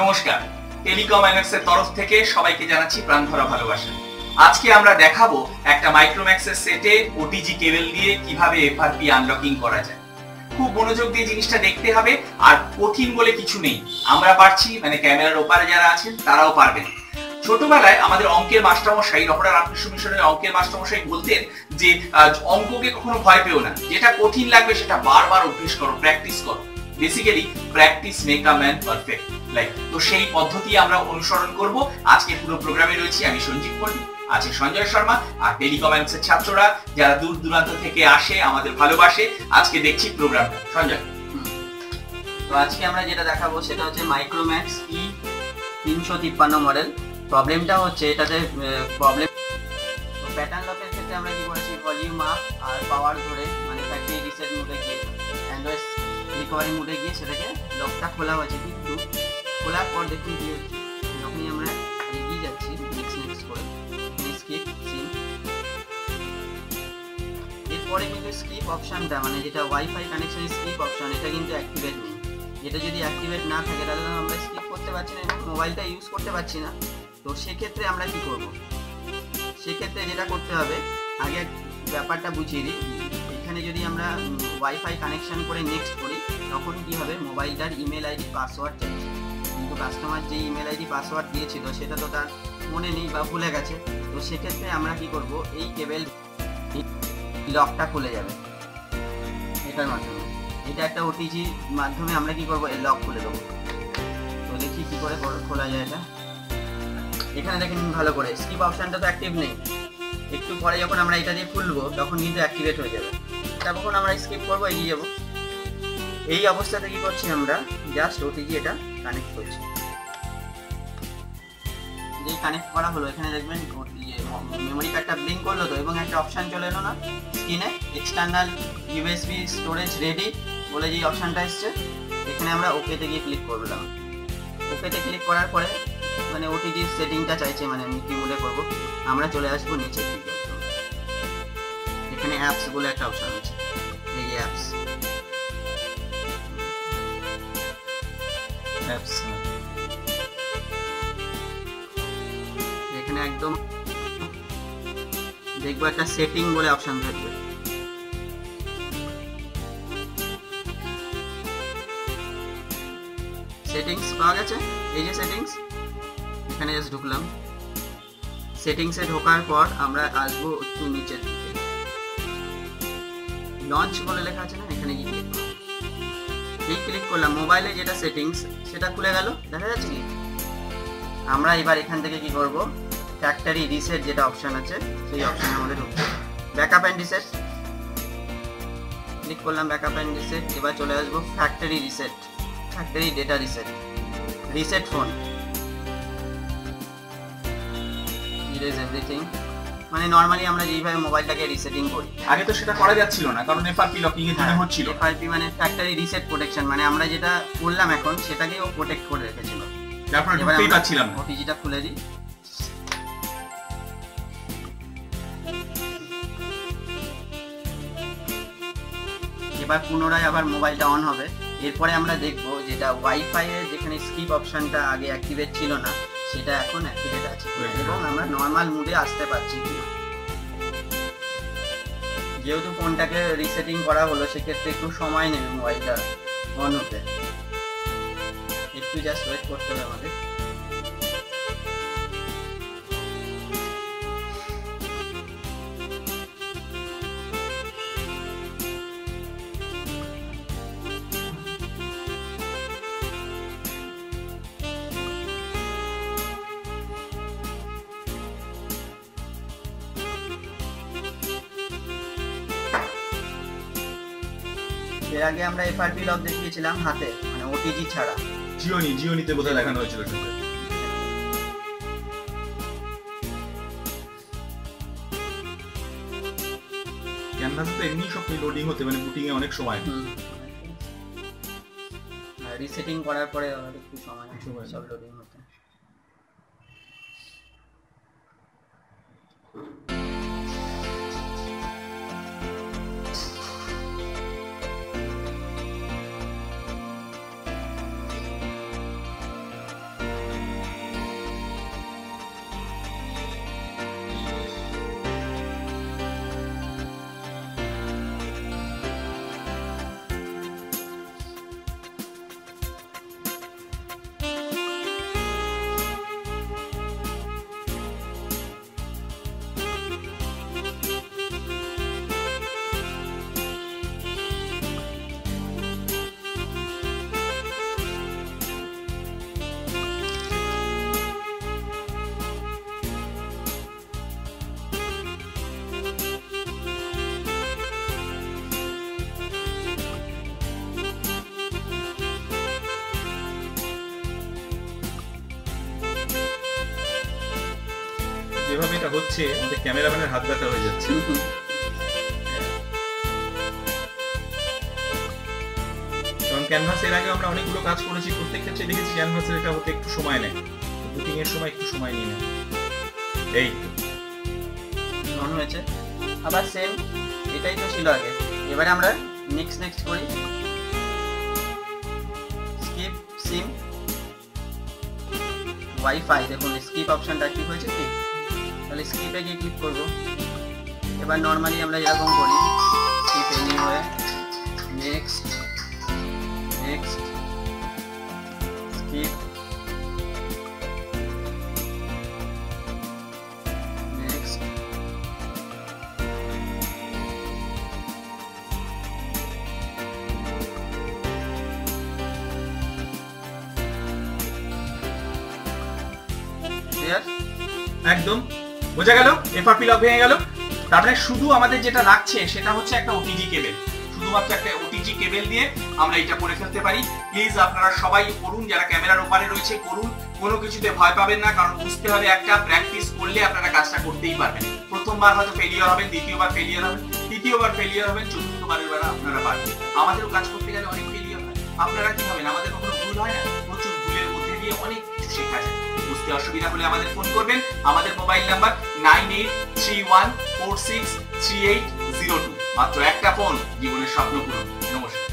নমস্কার। টেলিকম অ্যানেক্সের তরফ থেকে সবাইকে জানাচ্ছি প্রাণ ভরা ভালোবাসা। আজকে আমরা দেখাবো একটা মাইক্রোম্যাক্সের সেটে ওটিজি কেবল দিয়ে কীভাবে এফআরপি আনলকিং করা যায়। খুব মনোযোগ দিয়ে জিনিসটা দেখতে হবে, আর কঠিন বলে কিছু নেই। আমরা পারছি মানে ক্যামেরার ওপারে যারা আছেন, তারাও পারবেন। ছোটবেলায় আমাদের অঙ্কের মাস্টারমশাই রহরা রামকৃষ্ণ মিশনের অঙ্কের মাস্টারমশাই বলতেন যে অঙ্ককে কখনো ভয় পেও না। যেটা কঠিন লাগবে, সেটা বারবার অভ্যেস করো প্র্যাকটিস করো। Basically practice make a man perfect like তো সেই পদ্ধতি আমরা অনুসরণ করব। আজকে পুরো প্রোগ্রামে রয়েছি আমি সঞ্জীব পণ্ডিত, আছে সঞ্জয় শর্মা আর টেলিকমেন্টসের ছাত্ররা, যারা দূর দূরান্ত থেকে আসে, আমাদের ভালোবাসে। আজকে দেখছি প্রোগ্রামটা। সঞ্জয়। তো আজকে আমরা যেটা দেখাবো সেটা হচ্ছে মাইক্রোম্যাক্স ই তিনশো তিপ্পান্ন মডেল প্রবলেমটা হচ্ছে এটাতে প্রবলেম প্যাটার্ন লকের ক্ষেত্রে আমরা কি করেছি? ভলিউম আপ আর পাওয়ার ধরে মানে ফ্যাক্টরি রিসেট মোডে গিয়ে অ্যান্ড্রয়েড রিকভারি মোডে গিয়ে সেটাকে লকটা খোলা হয়েছে কিন্তু খোলার পর দেখুন হচ্ছে। যখনই আমরা এগিয়ে যাচ্ছি নেক্সট নেক্সট করে স্কিপ সিম এরপরে কিন্তু স্কিপ অপশনটা মানে যেটা ওয়াইফাই কানেকশন স্কিপ অপশন এটা কিন্তু অ্যাক্টিভেট নেই। এটা যদি অ্যাক্টিভেট না থাকে, তাহলে আমরা স্কিপ করতে পারছি না। এবং মোবাইলটা ইউজ করতে পারছি না। তো সেক্ষেত্রে আমরা কি করব? সেক্ষেত্রে যেটা করতে হবে, আগে ব্যাপারটা বুঝিয়ে দিই। এখানে যদি আমরা ওয়াইফাই কানেকশান করে নেক্সট করি, তখন কি হবে? মোবাইলটার ইমেল আইডি পাসওয়ার্ড চাইছে কিন্তু কাস্টমার যে ইমেল আইডি পাসওয়ার্ড দিয়েছিল, সেটা তো তার মনে নেই বা ভুলে গেছে। তো সেক্ষেত্রে আমরা কি করব? এই কেবেল লকটা খুলে যাবে। এটার মাধ্যমে। এটা একটা ওটিজি মাধ্যমে আমরা কি করব? এই লক খুলে দেবো। তো দেখি কি করে খোলা যায় এটা। এখানে দেখেন ভালো করে। স্কিপ অপশানটা তো অ্যাক্টিভ নেই। একটু পরে যখন আমরা এটা দিয়ে খুলবো, তখন কিন্তু অ্যাক্টিভেট হয়ে যাবে। তখন আমরা স্কিপ করব, এগিয়ে যাব। এই অবস্থাতে কি করছি আমরা? জাস্ট ওটিজি এটা কানেক্ট করছি। যেই কানেক্ট করা হলো, এখানে দেখবেন মেমোরি কার্ডটা ব্লিঙ্ক করল তো, এবং একটা অপশন চলে এলো না স্ক্রিনে এক্সটার্নাল ইউএসবি স্টোরেজ রেডি বলে যে অপশনটা এসছে, এখানে আমরা ওকেতে গিয়ে ক্লিক করলাম। ওকেতে ক্লিক করার পরে মানে ওটিজি সেটিংটা চাইছে মানে আমি কি মোডে করব, আমরা চলে আসব নিচে এখানে অ্যাপস বলে একটা অপশন আছে। অ্যাপস অ্যাপস এখানে একদম দেখব একটা সেটিং বলে অপশন থাকবে। সেটিংস পাওয়া গেছে? এই যে সেটিংস এখানে জাস্ট ঢুকলাম। সেটিংসে ঢোকার পর আমরা আসব একটু দিকে লঞ্চ বলে লেখা আছে না, এখানে গিয়ে ক্লিক এই ক্লিক করলাম মোবাইলে যেটা সেটিংস সেটা খুলে গেল, দেখা যাচ্ছে কি? আমরা এবার এখান থেকে কি করব? ফ্যাক্টরি রিসেট যেটা অপশন আছে, সেই অপশনে আমাদের ব্যাকআপ অ্যান্ড রিসেট ক্লিক করলাম ব্যাকআপ অ্যান্ড রিসেট এবার চলে আসব factory reset factory data reset reset phone erase everything মানে নর্মালি আমরা যেইভাবে মোবাইলটাকে রিসেটিং করি। আগে তো সেটা করা যাচ্ছিল না কারণ এফআরপি লকিং এর জন্য হচ্ছিল। এফআরপি মানে ফ্যাক্টরি রিসেট প্রোটেকশন মানে আমরা যেটা করলাম এখন সেটাকেও প্রোটেক্ট করে রেখেছিল। তারপরে ঢুকতেই পাচ্ছিলাম না। ওটিজিটা খুলে দিই। এবার পুনরায় আবার মোবাইলটা অন হবে। এরপরে আমরা দেখব যেটা ওয়াইফাই এর যেখানে স্কিপ অপশনটা আগে অ্যাক্টিভেট ছিল না সেটা এখন অ্যাক্টিভেট আছে। এবং আমরা নর্মাল মুডে আসতে পারছি কিনা যেহেতু ফোনটাকে রিসেটিং করা হলো সেক্ষেত্রে একটু সময় নেবে মোবাইলটা অন হতে। একটু জাস্ট ওয়েট করতে হবে আমাদের। এর আগে আমরা এফআরপি লক দেখিয়েছিলাম হাতে মানে ওটিজি ছাড়া। জিওনি জিওনিতে বোধহয় দেখানো হয়েছিল সেটা ক্যানভাসে তো এমনি সব লোডিং হতে মানে বুটিং এ অনেক সময়। রিসেটিং করার পরে সময় সময়। সব লোডিং হতে। যেভাবে এটা হচ্ছে, আমাদের ক্যামেরাম্যানের হাত ব্যথা হয়ে যাচ্ছে। কারণ ক্যানভাস এর আগে আমরা অনেকগুলো কাজ করেছি, প্রত্যেক ক্ষেত্রে দেখেছি ক্যানভাসের এটা হতে একটু সময় নেয়। বুকিং এর সময় একটু সময় নিয়ে নেয়। এই। হয়েছে। আবার সেম এটাই তো ছিল আগে। এবারে আমরা নেক্সট নেক্সট করি। স্কিপ সিম ওয়াইফাই দেখুন স্কিপ অপশনটা অ্যাক্টিভ হয়েছে? কি তাহলে স্কিপে গিয়ে ক্লিক করব এবার নর্মালি আমরা এরকম করি skip anyway next next skip next clear একদম বোঝা গেল? এফআরপি লক ভেঙে গেল। তার মানে শুধু আমাদের যেটা লাগছে সেটা হচ্ছে একটা ওটিজি কেবল শুধুমাত্র একটা ওটিজি কেবল দিয়ে আমরা এটা করে ফেলতে পারি। প্লিজ আপনারা সবাই করুন যারা ক্যামেরার ওপারে রয়েছে করুন কোনো কিছুতে ভয় পাবেন না, কারণ বুঝতে হবে একটা প্র্যাকটিস করলে আপনারা কাজটা করতেই পারবেন। প্রথমবার হয়তো ফেলিয়ার হবেন দ্বিতীয়বার ফেলিয়ার হবেন তৃতীয়বার ফেলিয়ার হবেন চতুর্থবারের বেলা আপনারা পারবেন আমাদেরও কাজ করতে গেলে অনেক ফেলিয়ার হয়। আপনারা কি হবেন আমাদের কখনো ভুল হয় না? প্রচুর ভুলের মধ্যে দিয়ে অনেক বুঝতে অসুবিধা হলে আমাদের ফোন করবেন। আমাদের mobile number nine eight three one four six three eight zero two মাত্র একটা ফোন জীবনের স্বপ্ন পূরণ। নমস্কার।